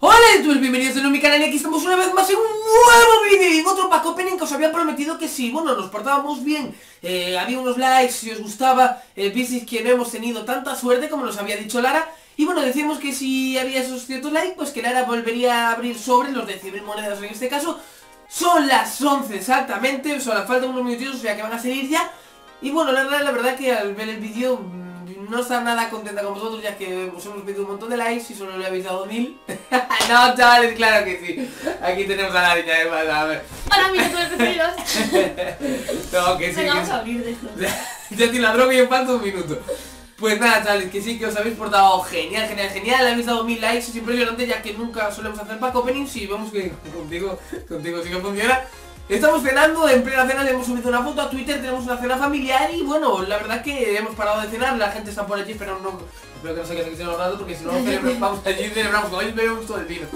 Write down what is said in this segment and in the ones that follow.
Hola youtubers, bienvenidos de nuevo a mi canal y aquí estamos una vez más en un nuevo vídeo y en otro pack opening que os había prometido que si, bueno, nos portábamos bien, eh, había unos likes, si os gustaba, eh, visteis que no hemos tenido tanta suerte como nos había dicho Lara. Y bueno, decimos que si había esos ciertos likes, pues que Lara volvería a abrir sobre los de 100.000 monedas en este caso son las 11 exactamente, solo faltan unos minutitos, o sea que van a salir ya y bueno, la verdad, la verdad que al ver el vídeo no está nada contenta con vosotros ya que os hemos pedido un montón de likes y solo le habéis dado mil. no, chavales, claro que sí. Aquí tenemos a la niña de a ver. Hola, mis preferidos. no, que sí. Venga, que vamos a abrir de esto. ya tiene la droga y en falta un minuto. Pues nada, chavales, que sí, que os habéis portado genial, genial, genial. Habéis dado mil likes, es impresionante ya que nunca solemos hacer pack openings y vemos que contigo, contigo sí que funciona. Estamos cenando, en plena cena le hemos subido una foto a Twitter, tenemos una cena familiar y bueno, la verdad que hemos parado de cenar, la gente está por allí, pero no, espero que no se queden aquí rato porque si no vamos allí celebramos con ellos bebemos todo el vino.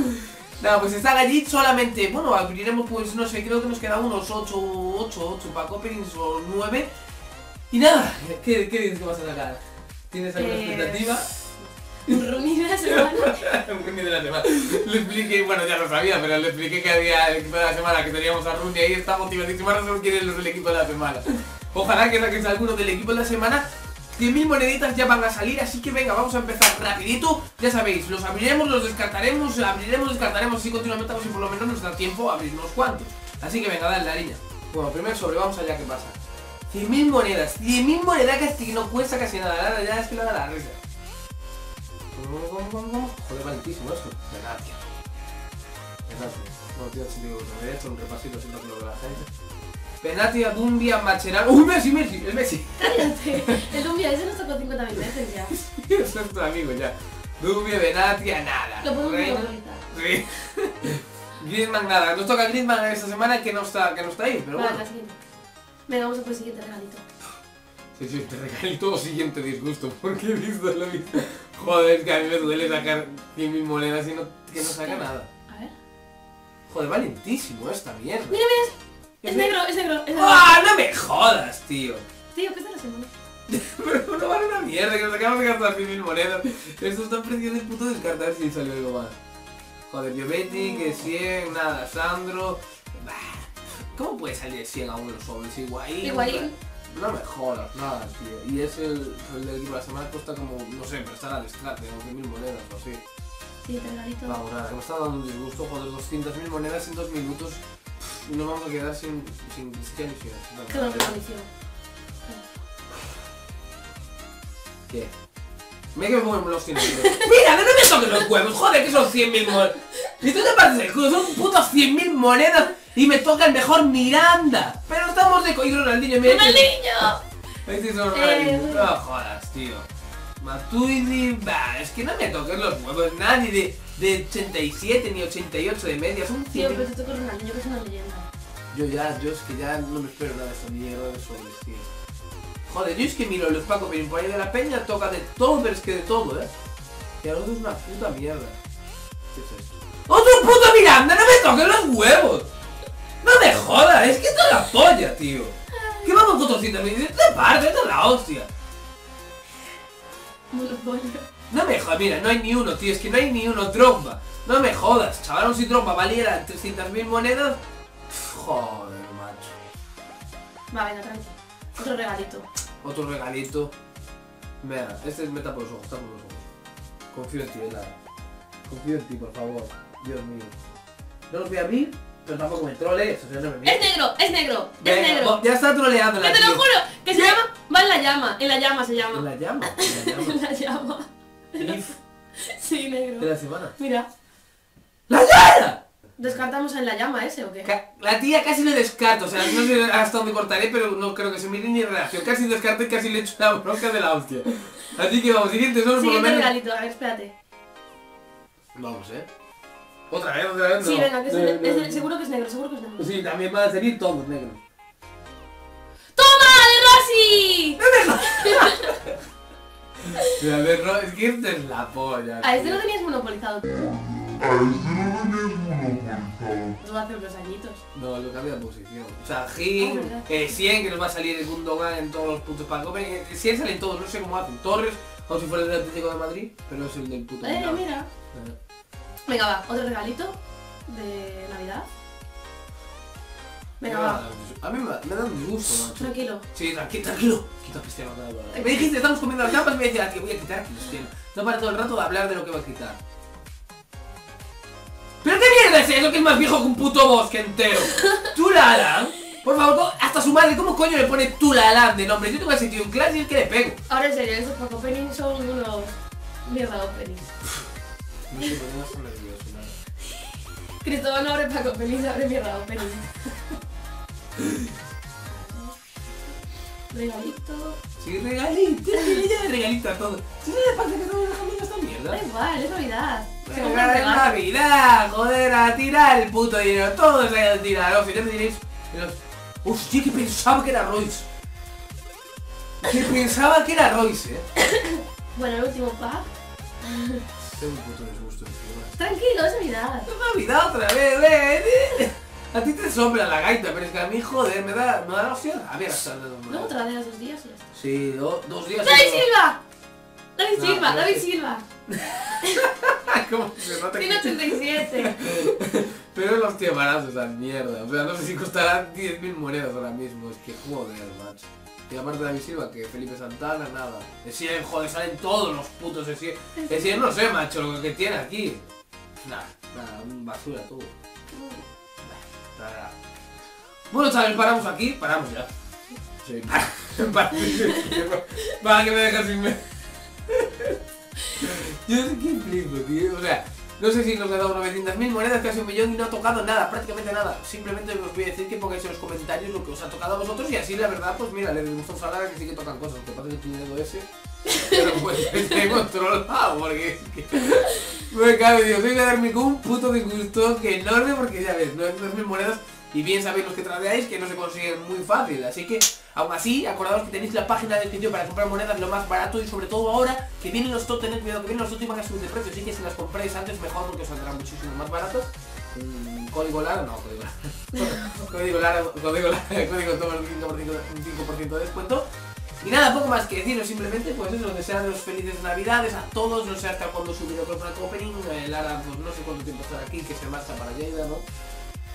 Nada, pues están allí solamente, bueno, abriremos pues no sé, creo que nos quedan unos 8, 8, 8 pack openings o 9. Y nada, ¿qué, qué dices que vas a sacar? ¿Tienes alguna Eh, expectativa? Un roomie de la semana. Un Rooney de la semana. Le expliqué, bueno ya lo sabía, pero le expliqué que había el equipo de la semana, que teníamos a Rooney ahí, está motivadísimo, ahora solo quieren los del equipo de la semana. Ojalá que saques alguno del equipo de la semana. 100.000 moneditas ya van a salir, así que venga, vamos a empezar rapidito. Ya sabéis, los abriremos, los descartaremos, abriremos, descartaremos así continuamente, a ver si por lo menos nos da tiempo a abrir unos cuantos. Así que venga, dale la harina. Bueno, primero sobre, vamos allá, ¿qué pasa? 100.000 monedas, 100.000 monedas que no cuesta casi nada, nada, ya es que lo da la risa. Joder, valentísimo esto. Gracias. Gracias. Bueno, tío, si digo, me un repasito que lo de la gente. Penatia, Dumbia, Macherano. ¡Uh, Messi, Messi! ¡El Messi! Cállate. El Dumbia ese nos tocó 50.000 veces ya. es nuestro amigo ya. Dumbia, Benatia, nada. Lo podemos Reina- normalizar. Sí. Griezmann, nada. Nos toca Griezmann esta semana que no está, que no está ahí, pero Vale, bueno. Venga, vamos a por el siguiente regalito. Sí, sí, te regalito siguiente disgusto, porque he visto lo visto. Joder, que a mí me duele sacar 100.000 monedas y no, que no saca nada. A ver. Joder, valentísimo esta mierda. Mira, mira. Es negro, es negro, es negro. ¡Ah, no me jodas, tío! Tío, ¿qué es de la semana? Pero no vale una mierda, que nos acabamos de gastar 100.000 monedas. Esto está precio de puto descartar si salió algo mal. Joder, Biobetti, que 100, nada, Sandro... ¿Cómo puede salir 100 a uno solo? Es Higuaín. Higuaín. No me jodas, nada, tío. Y es el, el del equipo de la semana cuesta como, no sé, prestar al descarte, 11.000 monedas o así. Siguiente regalito. Vamos, nada, que me está dando un disgusto, joder, 200.000 monedas en dos minutos. Y nos vamos a quedar sin, sin, sin, sin, Qué. ¿Qué? Me que me los 100 Mira, que no me toques los huevos, joder, que son 100.000 monedas. Y tú te partes el culo, son putos 100.000 monedas y me toca el mejor Miranda. Pero estamos de coño, Ronaldinho, que- ¡Ronaldinho! Es Eh, Ronaldinho. No jodas, tío. Matuidi, bah, es que no me toques los huevos, nadie de, de 87 ni 88 de media, son Tío, 100.000. pero te toca Ronaldinho, que es una leyenda. Yo ya, yo es que ya no me espero nada de esta mierda de sobres, tío. Joder, yo es que miro los Paco pero por ahí de la peña toca de todo, pero es que de todo, ¿eh? Y ahora es una puta mierda. ¿Qué es esto? ¡Otro puto Miranda! ¡No me toques los huevos! ¡No me jodas! ¡Es que esto es la polla, tío! ¿Qué vamos con 200 mil? ¡Te parte! ¡Esto es la hostia! No me jodas, mira, no hay ni uno, tío, es que no hay ni uno, Drogba. No me jodas, chaval, si Drogba valiera 300.000 monedas... Joder, macho. Va, venga, tranqui. Otro regalito. Otro regalito. Mira, este es meta por los ojos, tapa por los ojos. Confío en ti, Ela. Confío en ti, por favor. Dios mío. No los voy a abrir, pero tampoco me trolees, o sea, no me Es negro, es negro, es negro. Ya está troleando Que la te lo juro, que se llama... Va en la llama, en la llama se En llama. la llama, en la llama. En la llama. If Sí, de negro. la semana. Mira, ¡La llama! ¿descartamos en la llama ese o qué? Ca- La tía casi le descarto, o sea, no sé hasta dónde cortaré, pero no creo que se mire ni reacción. Casi descarté y casi le echo la bronca de la hostia. Así que vamos, siguiente, solo por lo Siguiente menos... regalito, a ver, espérate. Vamos, eh. Otra vez, otra vez, no. Sí, venga, que es, de- de- no. seguro que es negro, seguro que es negro. Sí, también van a salir todos negros. ¡Toma, de Rossi! Ver, no, es que esta es la polla. A este tío. lo tenías monopolizado. A este no lo tenías Nos va a hacer unos añitos. No, lo cambia de posición. O sea, Jin, Ah, verdad. eh, 100 que nos va a salir el Gundogan en todos los puntos para comer. Eh, 100 salen todos, no sé cómo hacen. Torres, como si fuera el del Atlético de Madrid, pero es el del puto Eh, mira. Eh. Venga, va, otro regalito de Navidad. Venga, va. A mí me, me da un disgusto, macho. Tranquilo. Sí, tranquilo, tranquilo. Quita Cristiano. Me dijiste, estamos comiendo las tapas y me decía, tío, voy a quitar a Cristiano. No para todo el rato de hablar de lo que va a quitar. ¿Pero qué mierda es eso que es más viejo que un puto bosque entero? ¿Tulala? Por favor, hasta su madre, ¿cómo coño le pone Tulalán de nombre? Yo tengo ese tío en clase y es que le pego. Ahora en serio, esos Paco Opening son unos mierda openings. No nervioso, nada. Cristóbal no abre Paco Opening, abre mierda opening. Regalito. Sí, regalito, sí, ya regalito a todo. Si no le pasa que somos los amigos esta mierda. Da igual, es Navidad. Se compra es. Navidad, joder, a tirar el puto dinero, todos hay a tirar, no me diréis, los... hostia, que pensaba que era Royce. Que pensaba que era Royce, eh. Bueno, el último pack. Tengo un puto disgusto encima. Tranquilo, es Navidad. Es Navidad otra vez, eh. eh. A ti te sopla la gaita, pero es que a mí, joder, me da, me da la opción. A ver, hasta te la das dos días y ya está. Sí, do- dos días. ¡David no- Silva! ¡David No, Silva! ¡David Silva! ¿Cómo se nota Tiene 87. Pero los baratos, esa mierda. O sea, no sé si costarán 10.000 monedas ahora mismo. Es que joder, macho. Y aparte de Silva, que Felipe Santana, nada. De 100, joder, salen todos los putos de 100. De 100 no sé, macho, lo que tiene aquí. Nada, nada, un basura todo. Nada, nada. Bueno, chavales, paramos aquí. Paramos ya. Sí, para. para, para que me dejas sin me... Yo sé que flipo, tío. O sea, no sé si nos ha dado 900.000 monedas, casi un millón y no ha tocado nada, prácticamente nada. Simplemente os voy a decir que pongáis en los comentarios lo que os ha tocado a vosotros y así la verdad, pues mira, le demostramos a que sí que tocan cosas. Lo que pasa es que dedo ese, pero pues esté controlado, porque es que... Me cago, Dios, voy a darme con un puto disgusto que enorme porque ya ves, 900.000 monedas y bien sabéis los que tradeáis que no se consiguen muy fácil, así que aún así, acordaos que tenéis la página de descripción para comprar monedas lo más barato y sobre todo ahora que vienen los top, tened cuidado que vienen los top y van a subir de precio, así que si las compráis antes mejor porque os saldrán muchísimo más baratos. Mm, código LARA, no, código LARA. código LARA, código LARA, código toma un 5%, un 5 de descuento. Y nada, poco más que deciros, simplemente pues eso, desearos felices navidades a todos, no sé hasta cuándo subiré Frank Opening, eh, Lara pues no sé cuánto tiempo estará aquí, que se marcha para Lleida, ¿no?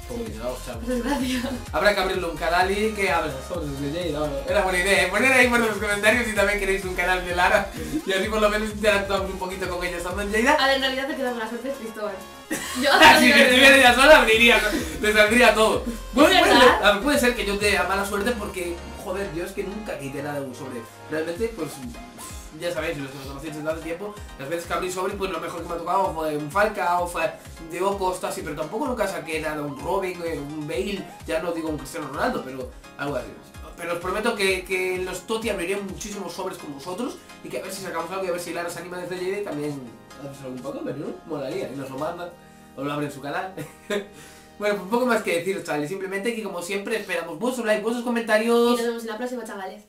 Porque no, o sea, gracias. Habrá que abrirle un canal y que hable sobre de Lleida, ¿no? Era buena idea, ¿eh? poner ahí por los comentarios si también queréis un canal de Lara y así por lo menos interactuamos un poquito con ella estando en Lleida. A ver, en realidad te queda buena suerte, Cristóbal. Yo si me estuviera ella sola abriría, le saldría todo. Bueno, ¿Es puede, verdad? a ver, puede ser que yo te mala suerte porque, joder, yo es que nunca quité nada de un sobre. Realmente, pues, ya sabéis, los que nos conocéis desde hace tiempo, las veces que abrí sobre, pues lo mejor que me ha tocado fue un Falca o fue Diego Costa, sí, pero tampoco nunca saqué nada, un Robin, eh, un Bale, ya no digo un Cristiano Ronaldo, pero algo así. Pero os prometo que, que los Toti abriré muchísimos sobres con vosotros y que a ver si sacamos algo y a ver si Lara se anima desde y también haces algún poco, pero no, molaría, y nos lo mandan o lo abren en su canal. bueno, pues poco más que deciros, chavales. Simplemente que como siempre esperamos vuestros likes, vuestros Y comentarios. nos vemos en la próxima, chavales.